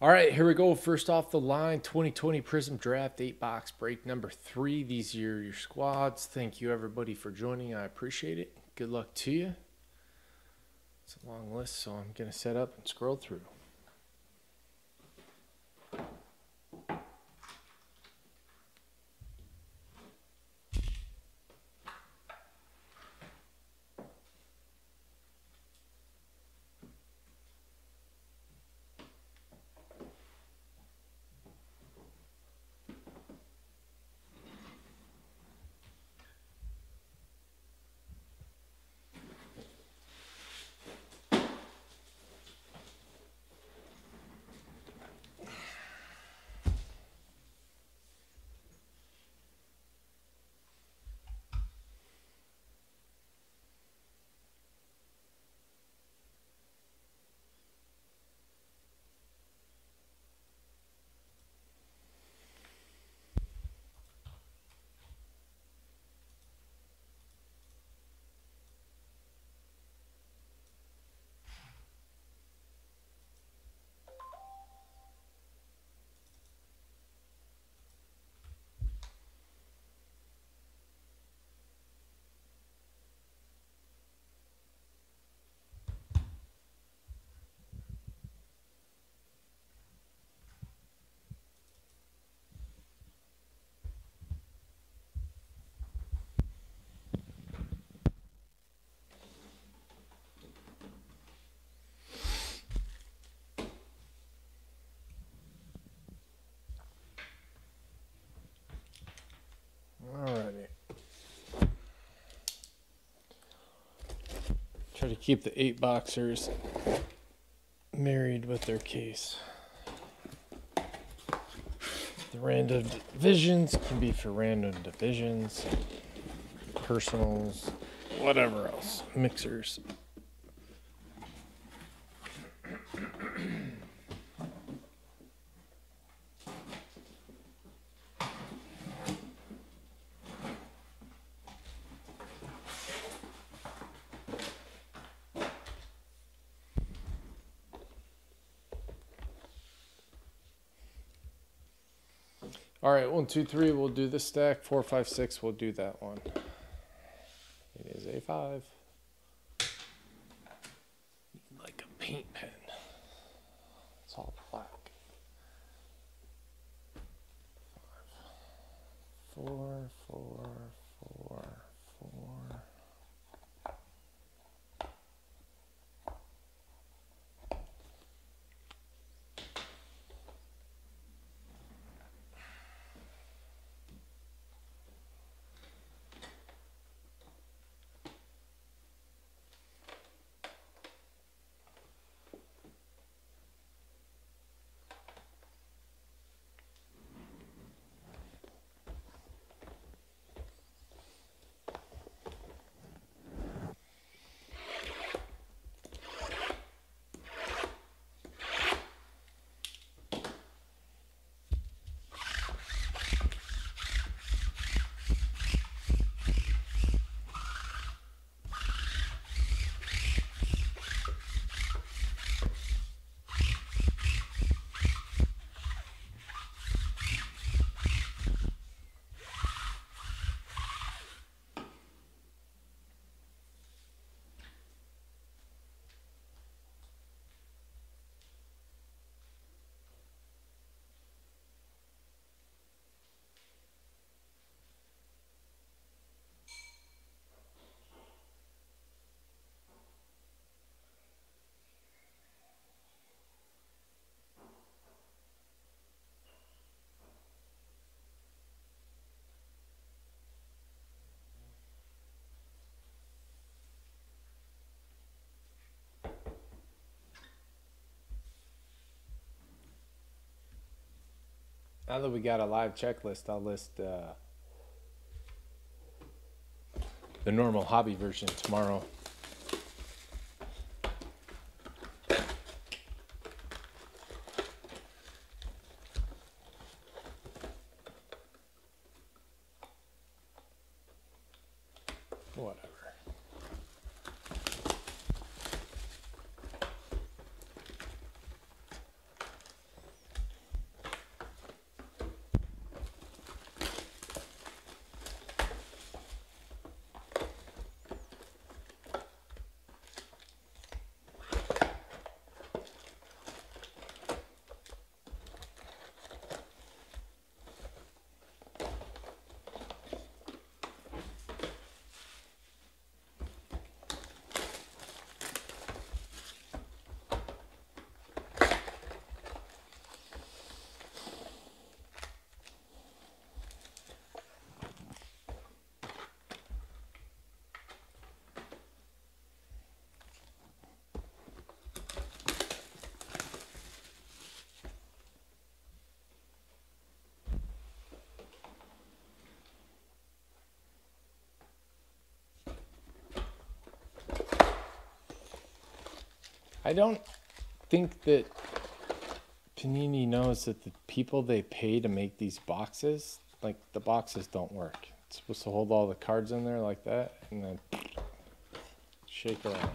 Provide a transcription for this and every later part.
All right, here we go. First off the line, 2020 Prizm Draft 8 box break number three. These are your squads. Thank you, everybody, for joining. I appreciate it. Good luck to you. It's a long list, so I'm going to set up and scroll through. Try to keep the eight boxers married with their case. The random divisions can be for random divisions, personals, whatever else, mixers. Two, three, we'll do this stack. Four, five, six, we'll do that one. It is a five. Like a paint pen. It's all black. Five. Four, four, four, four. Now that we got a live checklist, I'll list uh, the normal hobby version tomorrow. I don't think that Panini knows that the people they pay to make these boxes, like the boxes don't work. It's supposed to hold all the cards in there like that and then shake around.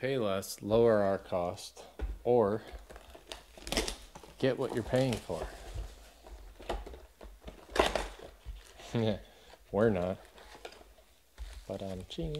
Pay less, lower our cost, or get what you're paying for. we're not. But I'm um, ching.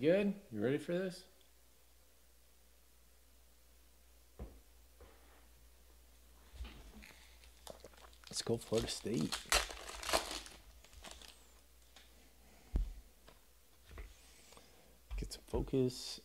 Good? You ready for this? Let's go Florida State. Get some focus.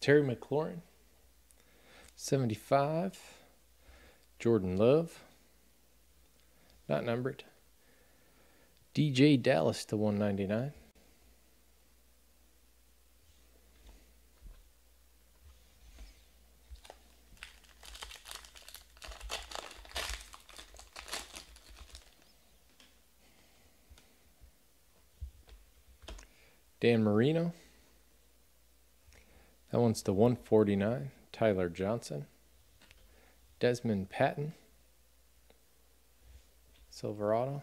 Terry McLaurin, 75. Jordan Love, not numbered. DeeJay Dallas to 199. Dan Marino. That one's the 149. Tyler Johnson. Desmond Patton, Silverado.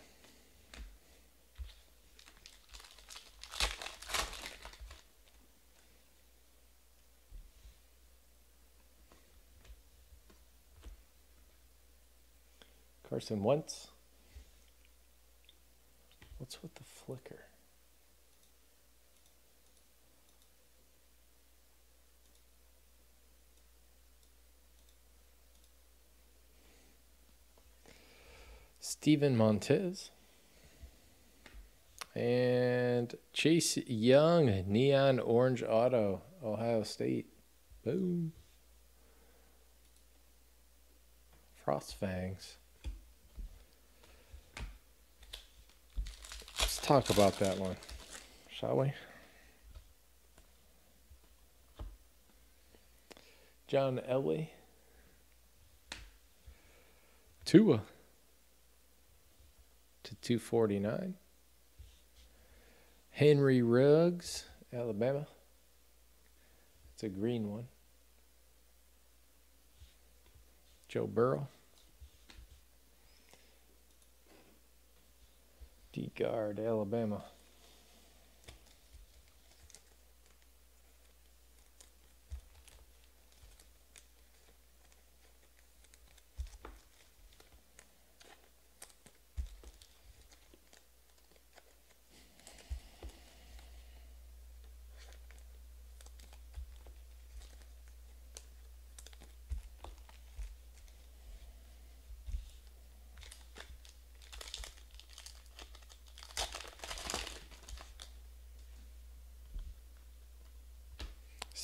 Carson Wentz. What's with the flicker? Steven Montez. And Chase Young, Neon Orange Auto, Ohio State. Boom. Frost Fangs. Let's talk about that one, shall we? John Elway. Tua to 249. Henry Ruggs, Alabama. It's a green one. Joe Burrow. D guard, Alabama.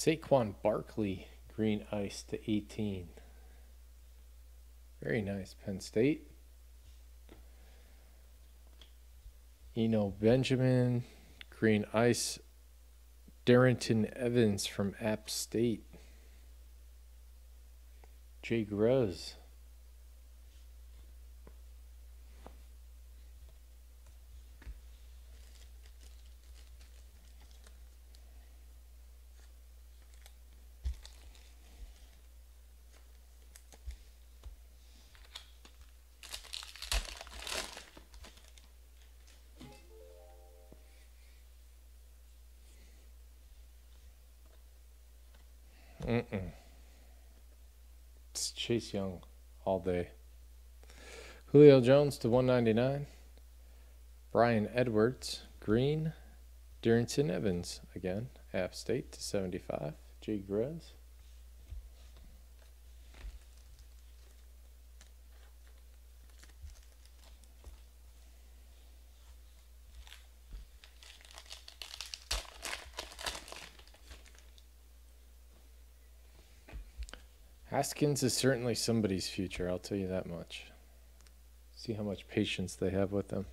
Saquon Barkley, green ice to 18. Very nice, Penn State. Eno Benjamin, green ice. Darrynton Evans from App State. Jay Gruz. Mm-mm. It's Chase Young all day. Julio Jones to 199. Bryan Edwards, green. Darrynton Evans again. App State to 75. Jay Grez. Haskins is certainly somebody's future, I'll tell you that much. See how much patience they have with him.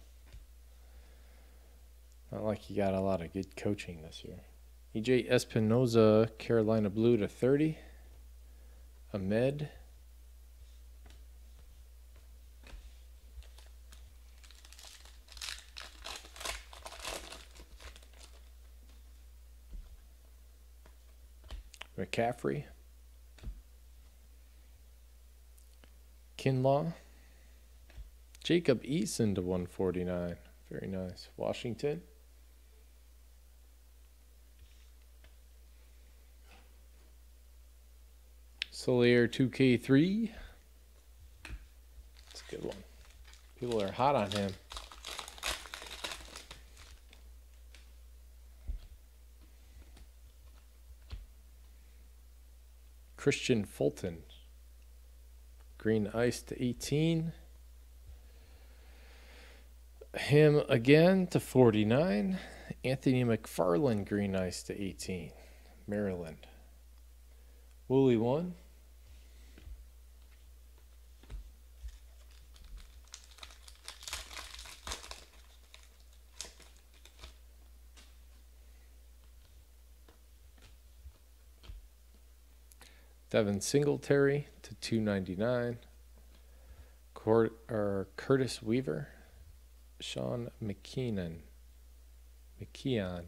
Not like he got a lot of good coaching this year. EJ Espinoza, Carolina Blue to 30. Ahmed. McCaffrey. Kinlaw. Jacob Eason to 149. Very nice. Washington. Solier 2K3. That's a good one. People are hot on him. Kristian Fulton. Green Ice to 18. Him again to 49. Anthony McFarland, Green Ice to 18. Maryland. Wooly 1. Devin Singletary to 299. Cort, or Curtis Weaver. Sean McKeenan. McKeon.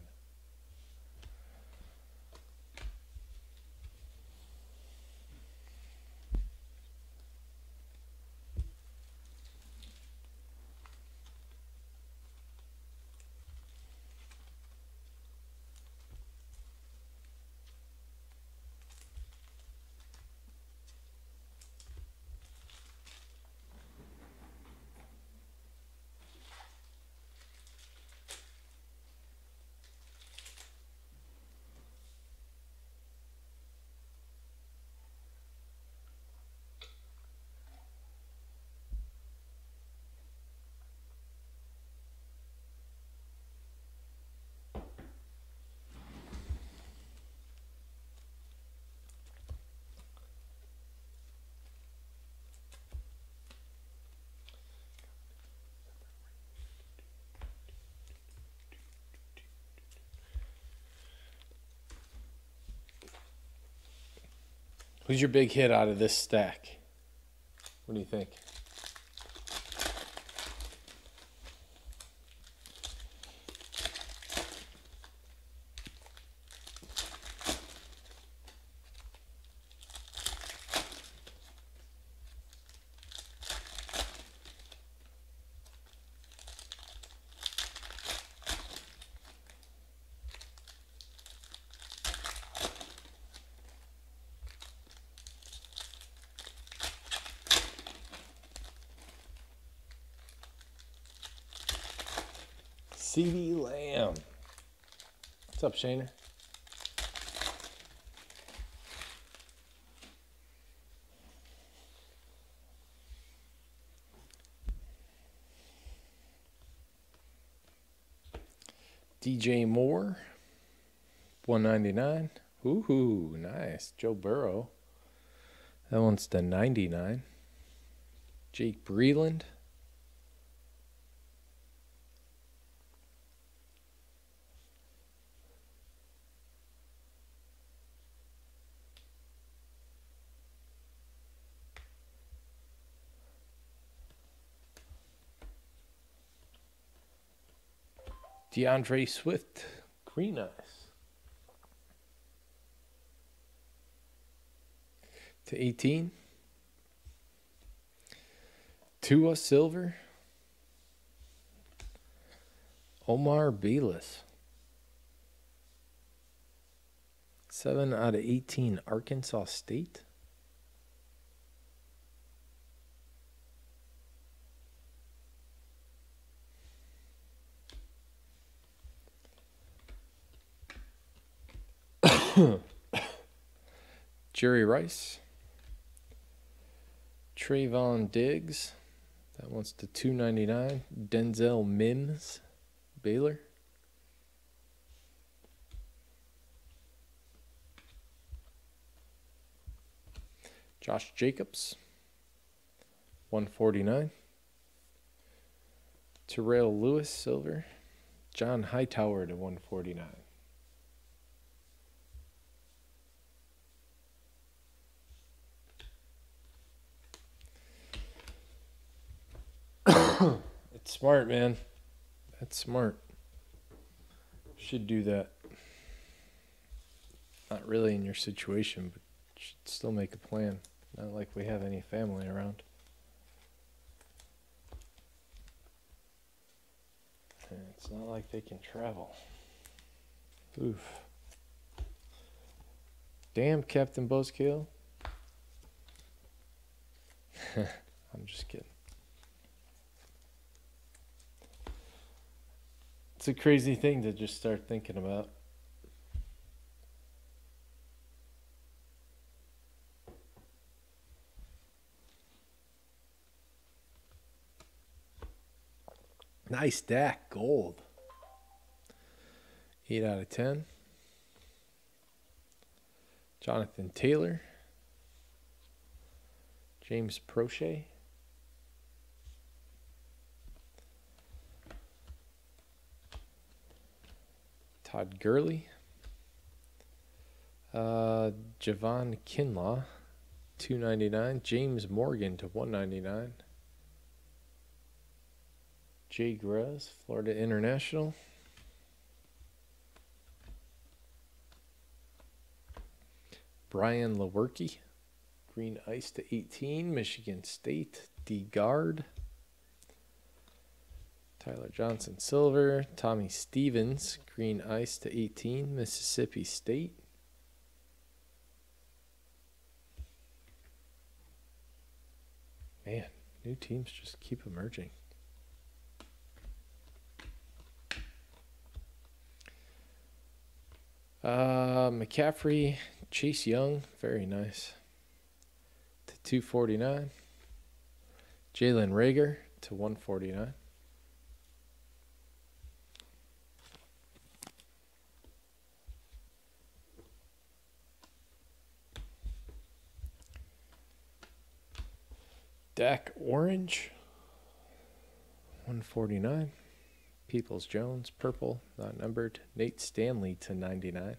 Who's your big hit out of this stack? What do you think? CeeDee Lamb. What's up, Shaner? DJ Moore, 199. Ooh, nice. Joe Burrow. That one's the 99. Jake Breeland. DeAndre Swift, green ice. To 18. Tua Silver. Omar Bayless. 7 out of 18 Arkansas State. Jerry Rice. Trevon Diggs. That one's to 299. Denzel Mims. Baylor. Josh Jacobs. 149. Terrell Lewis, silver. John Hightower to 149. it's smart, man. That's smart. Should do that. Not really in your situation, but should still make a plan. Not like we have any family around. And it's not like they can travel. Oof. Damn, Captain Buzzkill. I'm just kidding. It's a crazy thing to just start thinking about. Nice stack, gold. 8 out of 10. Jonathan Taylor. James Proche. Todd Gurley. Uh, Javon Kinlaw, 299. James Morgan to 199. Jay Grez, Florida International. Brian Lewerke, Green Ice to 18. Michigan State, D Guard. Tyler Johnson Silver. Tommy Stevens, Green Ice to 18. Mississippi State. Man, new teams just keep emerging. Uh, McCaffrey, Chase Young, very nice. To 249. Jalen Reagor to 149. Dak Orange, 149. Peoples Jones, purple, not numbered. Nate Stanley to 99.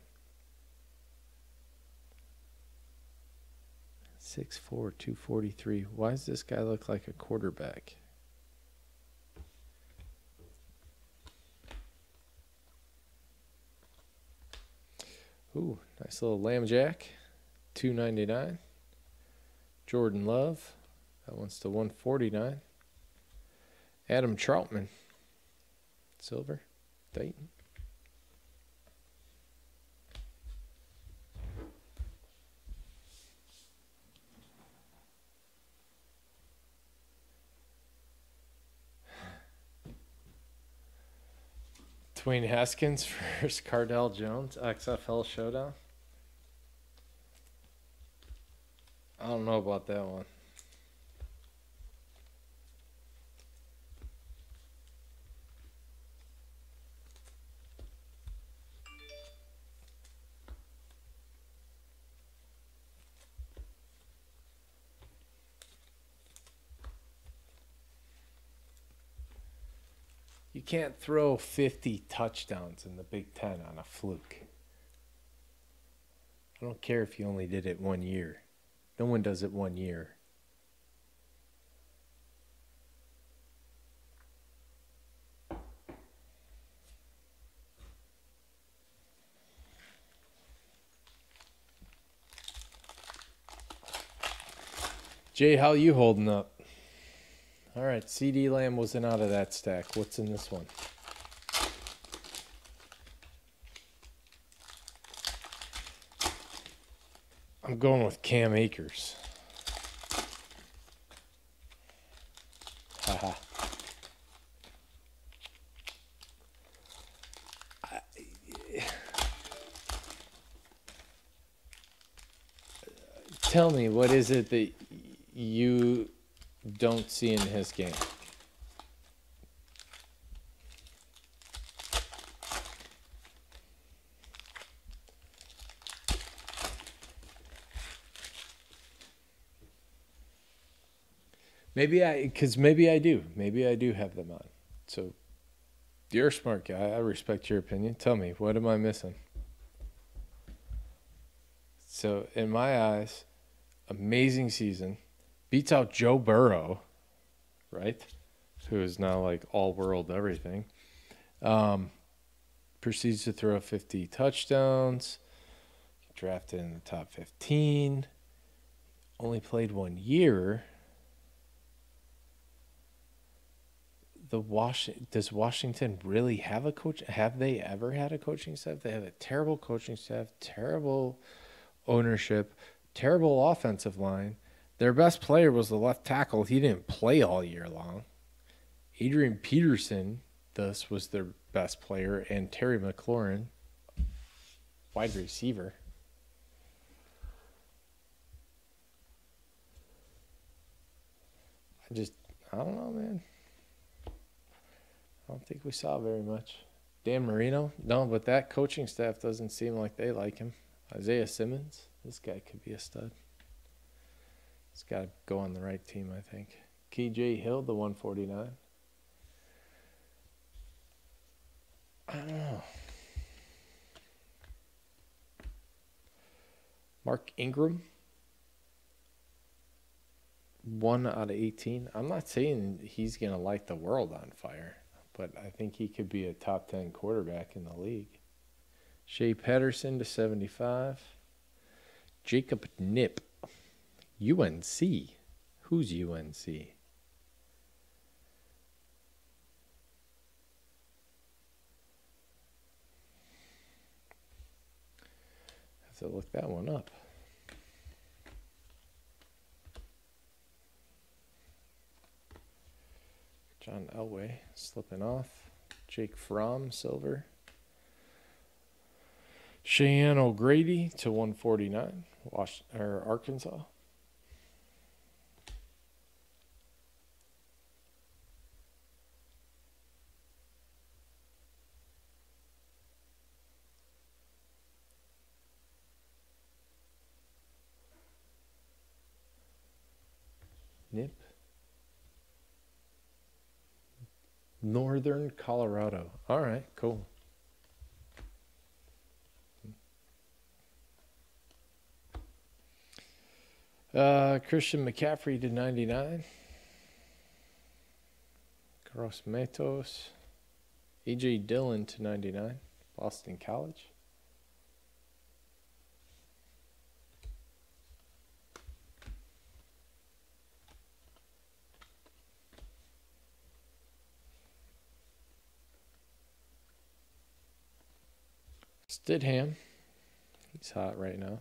6'4, 243. Why does this guy look like a quarterback? Ooh, nice little lamb jack. 299. Jordan Love. That one's to 149. Adam Trautman. Silver. Dayton. Dwayne Haskins versus Cardale Jones, XFL Showdown. I don't know about that one. Can't throw 50 touchdowns in the Big Ten on a fluke. I don't care if you only did it one year. No one does it one year. Jay, how you holding up? All right, CD Lamb wasn't out of that stack. What's in this one? I'm going with Cam Akers. Haha. Tell me, what is it that you don't see in his game? Maybe I, because maybe I do. Maybe I do have them on. So you're a smart guy. I respect your opinion. Tell me, what am I missing? So, in my eyes, amazing season. Beats out Joe Burrow, right? Who is now like all world everything. Um, proceeds to throw 50 touchdowns. Drafted in the top 15. Only played one year. the Washington does Washington really have a coach? Have they ever had a coaching staff? They have a terrible coaching staff, terrible ownership, terrible offensive line. Their best player was the left tackle. He didn't play all year long. Adrian Peterson, thus, was their best player, and Terry McLaurin, wide receiver. I just, I don't know, man. I don't think we saw very much. Dan Marino, no, but that coaching staff doesn't seem like they like him. Isaiah Simmons, this guy could be a stud. He's got to go on the right team, I think. KJ Hill, the 149. I don't know. Mark Ingram, one out of 18. I'm not saying he's going to light the world on fire but I think he could be a top 10 quarterback in the league. Shea Patterson to 75. Jacob Knipp, UNC. Who's UNC? Have to look that one up. John Elway slipping off. Jake Fromm, silver. Cheyenne O'Grady to 149, Was- or Arkansas. Nip. Northern Colorado. All right, cool. Uh, Christian McCaffrey to 99. Carlos Matos. AJ Dillon to 99. Boston College. Stidham. He's hot right now.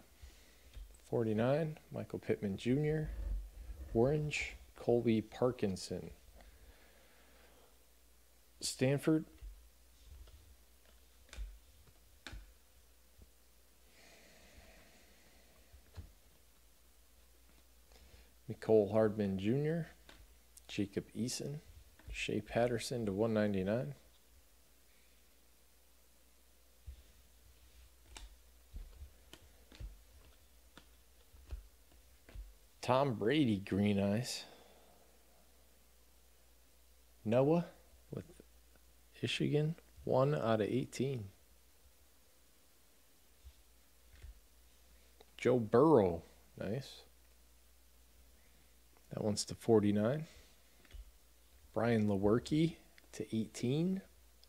49, Michael Pittman Jr. Orange, Colby Parkinson. Stanford. Mecole Hardman Jr., Jacob Eason, Shea Patterson to 199. Tom Brady, green ice. Noah with Michigan, 1 out of 18. Joe Burrow, nice. That one's to 49. Brian Lewerke to 18.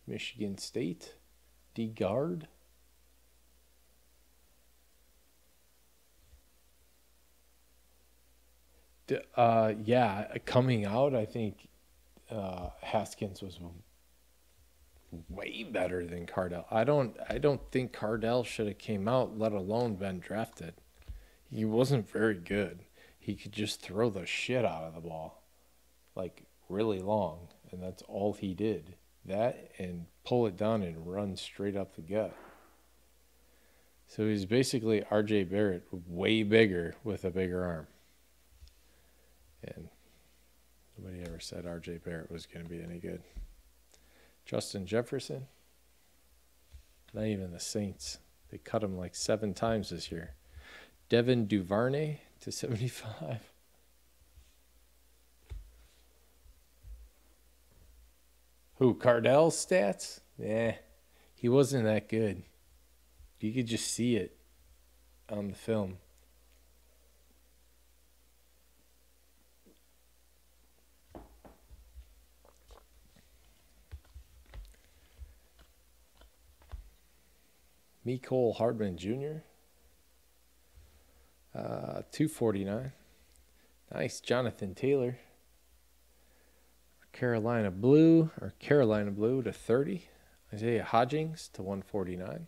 Michigan State. D guard. Uh, yeah, coming out, I think uh, Haskins was way better than Cardale. I don't, I don't think Cardale should have came out, let alone been drafted. He wasn't very good. He could just throw the shit out of the ball, like really long, and that's all he did. That and pull it down and run straight up the gut. So he's basically RJ Barrett, way bigger with a bigger arm. And nobody ever said RJ Barrett was going to be any good. Justin Jefferson, not even the Saints. They cut him like seven times this year. Devin Duvernay to 75. Who, Cardale's stats? Yeah, he wasn't that good. You could just see it on the film. Mecole Hardman Jr. Uh, 249. Nice. Jonathan Taylor. Carolina Blue or Carolina Blue to 30. Isaiah Hodgins to 149.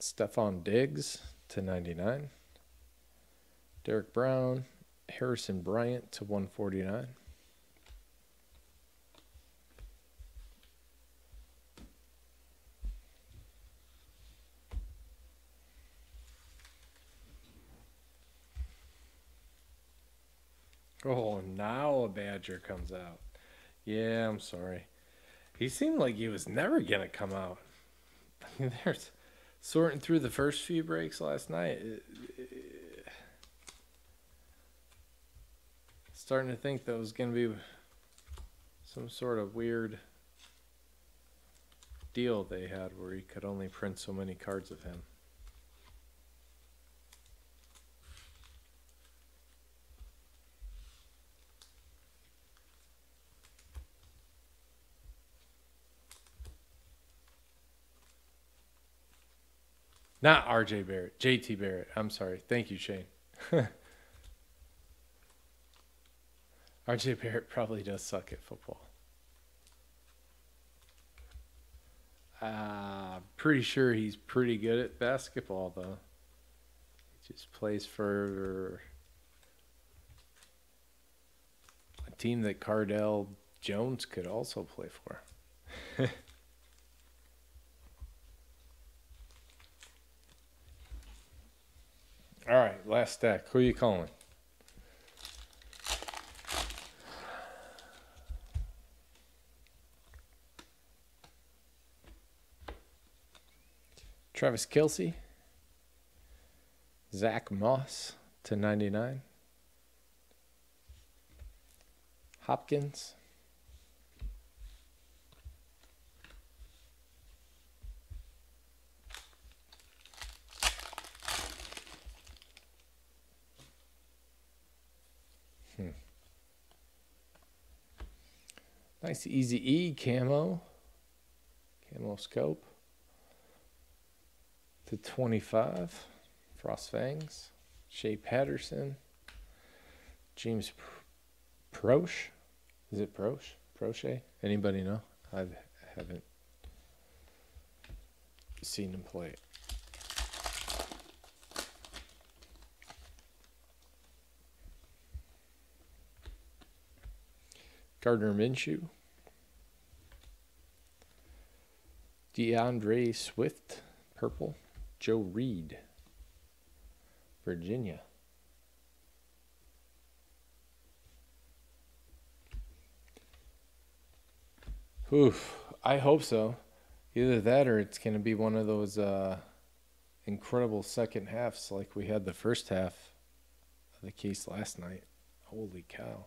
Stefon Diggs to 99. Derrick Brown, Harrison Bryant to 149. Oh, now a badger comes out. Yeah, I'm sorry. He seemed like he was never gonna come out. I mean, there's sorting through the first few breaks last night. It, starting to think that was gonna be some sort of weird deal they had where he could only print so many cards of him. Not RJ Barrett, JT Barrett. I'm sorry. Thank you, Shane. RJ Barrett probably does suck at football. Uh, pretty sure he's pretty good at basketball, though. He just plays for a team that Cardale Jones could also play for. All right, last stack. Who are you calling? Travis Kelce. Zach Moss to 99. Hopkins. Hmm. Nice easy E camo. Camo scope. To 25. Frost Fangs. Shea Patterson. James Proche. Is it Proche? Proche? Anybody know? I haven't seen him play. Gardner Minshew. DeAndre Swift, purple. Joe Reed, Virginia. Oof, I hope so. Either that or it's going to be one of those uh, incredible second halves like we had the first half of the case last night. Holy cow.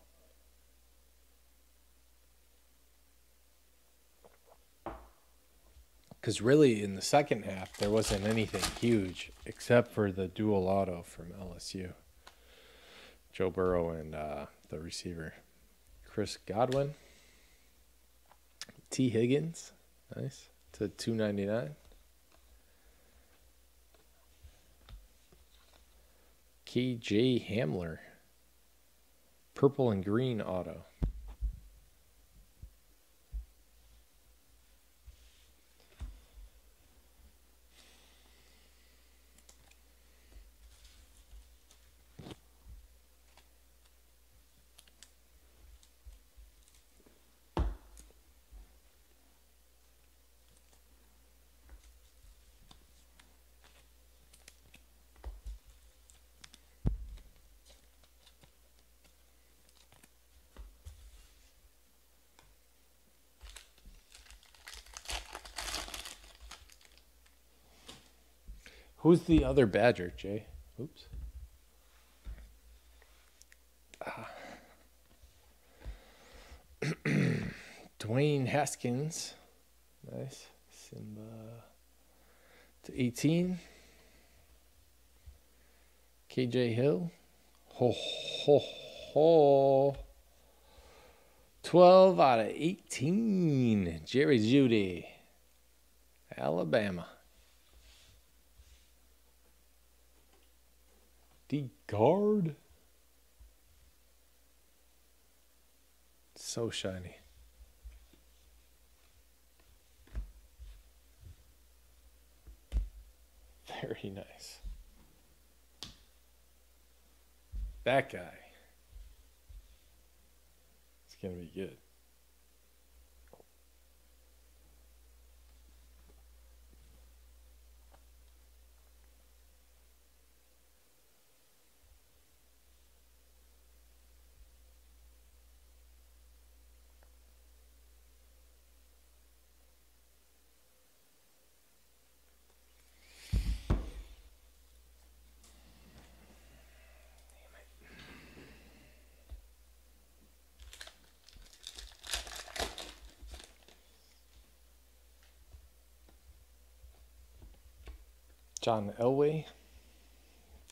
Because really, in the second half, there wasn't anything huge except for the dual auto from LSU. Joe Burrow and uh, the receiver, Chris Godwin. Tee Higgins, nice to two ninety nine. KJ Hamler, purple and green auto. Who's the other Badger, Jay? Oops. Ah. Dwayne Haskins. Nice. Simba to 18. KJ Hill. Ho, ho, ho. 12 out of 18. Jerry Jeudy. Alabama. The guard. So shiny. Very nice. That guy. It's going to be good. John Elway,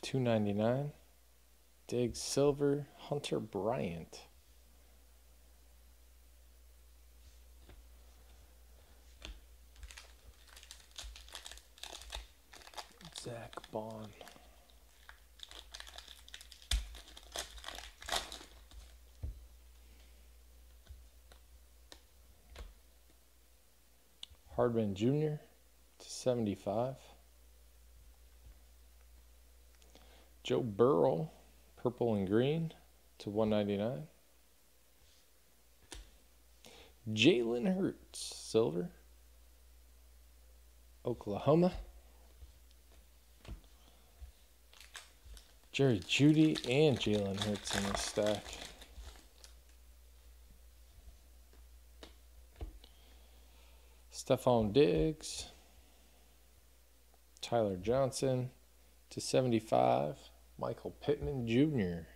two ninety nine. Dig Silver, Hunter Bryant. Zach Bond. Hardman Jr. to 75. Joe Burrow, purple and green to 199. Jalen Hurts, silver. Oklahoma. Jerry Jeudy and Jalen Hurts in this stack. Stefon Diggs. Tyler Johnson to 75. Michael Pittman Jr.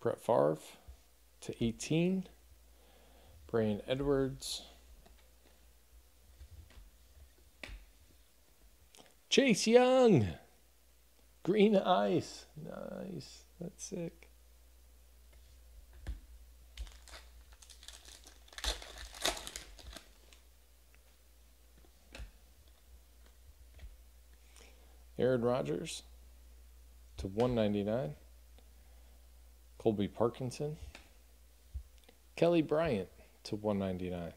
Brett Favre to 18. Bryan Edwards. Chase Young. Green ice. Nice. That's sick. Aaron Rodgers to 199. Colby Parkinson. Kelly Bryant to 199.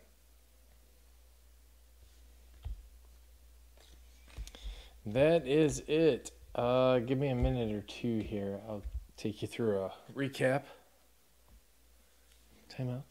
That is it. Uh, give me a minute or two here. I'll take you through a recap. Timeout.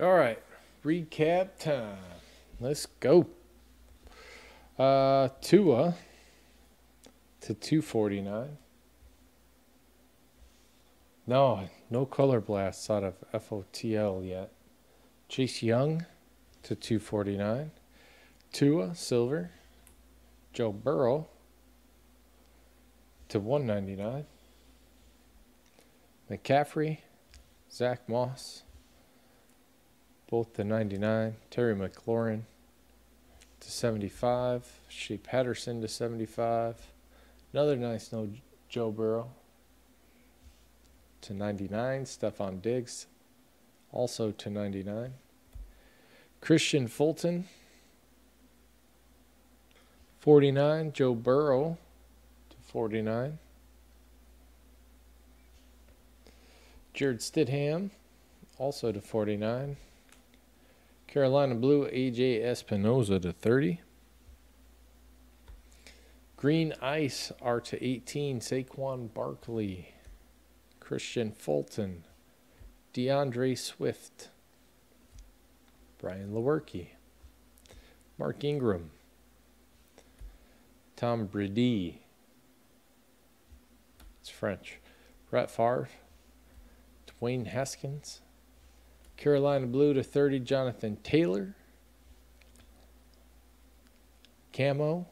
All right, recap time. Let's go. Uh, Tua to 249. No, no color blasts out of FOTL yet. Chase Young to 249. Tua, silver. Joe Burrow to 199. McCaffrey, Zach Moss, both to 99. Terry McLaurin to 75. Shea Patterson to 75. Another nice no Joe Burrow to 99. Stefon Diggs also to 99. Kristian Fulton 49. Joe Burrow to 49. Jarrett Stidham also to 49. Carolina Blue AJ Espinoza to 30. Green Ice R to 18. Saquon Barkley. Kristian Fulton. DeAndre Swift. Brian Lewerke. Mark Ingram. Tom Brady. It's French. Brett Favre. Dwayne Haskins. Carolina Blue to 30, Jonathan Taylor. Camo,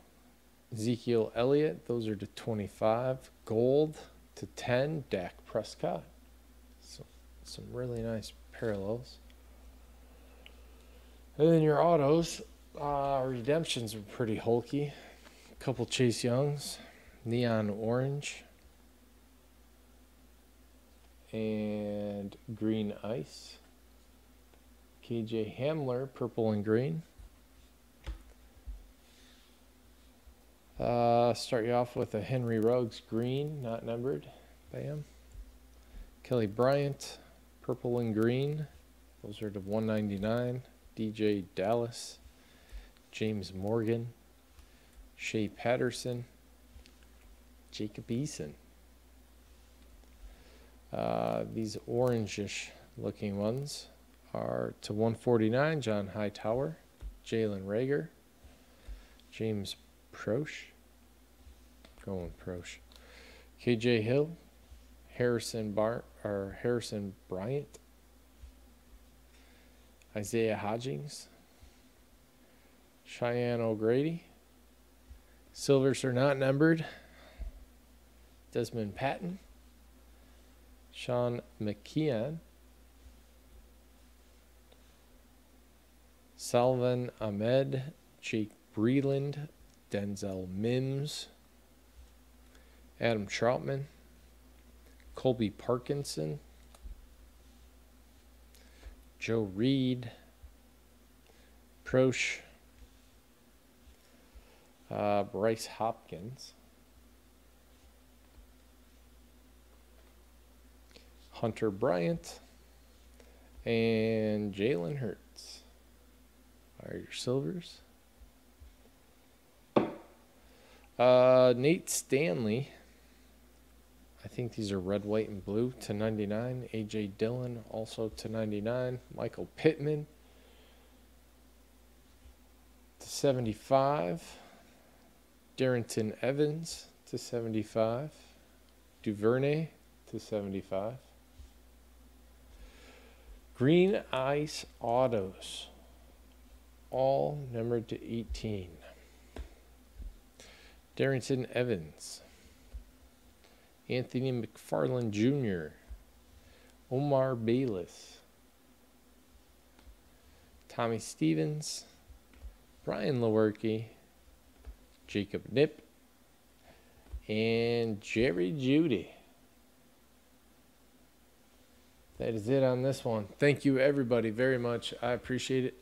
Ezekiel Elliott. Those are to 25. Gold to 10, Dak Prescott. So, some really nice parallels. And then your autos, uh, redemptions are pretty hulky. A couple Chase Youngs, neon orange, and green ice. KJ Hamler, purple and green. Uh, start you off with a Henry Ruggs green, not numbered. Bam. Kelly Bryant, purple and green. Those are to 199. DeeJay Dallas, James Morgan, Shea Patterson, Jacob Eason. Uh, these orangish looking ones are to 149, John Hightower, Jalen Reagor, James Proche, going Proche, KJ Hill, Harrison Bar or Harrison Bryant, Isaiah Hodgins, Cheyenne O'Grady, silvers are not numbered, Desmond Patton, Sean McKeon, Salvon Ahmed, Jake Breeland, Denzel Mims, Adam Trautman, Colby Parkinson, Joe Reed, Proche, uh, Bryce Hopkins, Hunter Bryant, and Jalen Hurts are your silvers. Uh, Nate Stanley. I think these are red, white, and blue to 99. AJ Dillon also to 99. Michael Pittman to 75. Darrynton Evans to 75. Duvernay to 75. Green Ice Autos all numbered to 18. Darrynton Evans, Anthony McFarland Jr., Omar Bayless, Tommy Stevens, Brian Lewerke, Jacob Nip, and Jerry Jeudy. That is it on this one. Thank you, everybody, very much. I appreciate it.